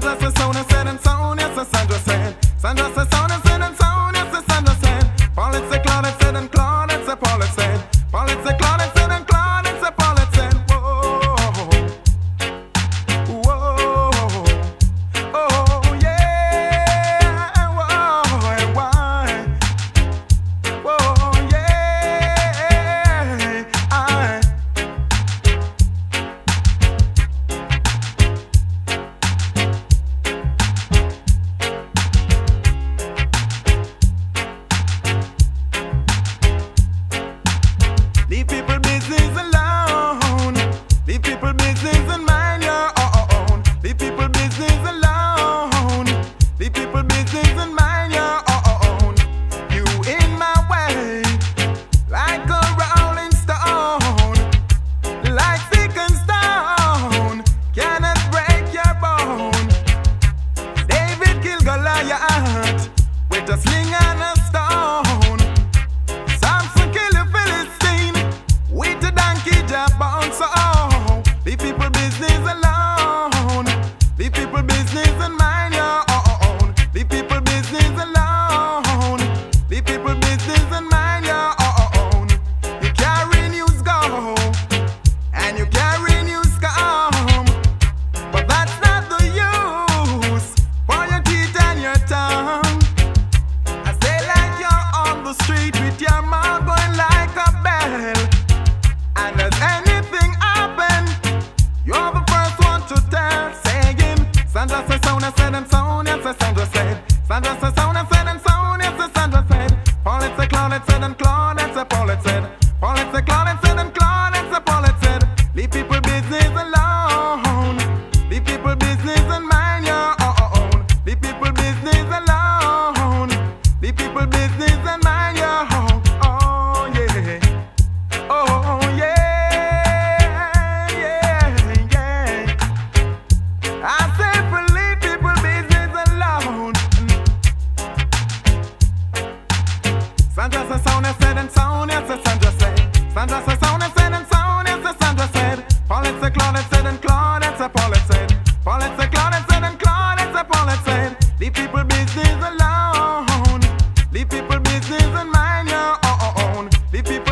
Sandra Sassona said and sound, yes, Sandra said. Sandra Sassona said and sound, yes, Sandra said. Paul, it's a cloud, said and cloud, it's a Paul, said. Paul, it's a cloud, your with a sling and a stone. Samson kill a Philistine with a donkey jab bounce. Oh, the people business alone. Paulette and and. Leave people business alone. Leave people business and mine your own. Leave people business alone. Leave people business and. Sandra said, Sandra said, Sandra said, Sandra said. Sandra said, Sandra said, Sandra said, Sandra said. Paulette said, Leave people business alone. Leave people business and mind your. Leave people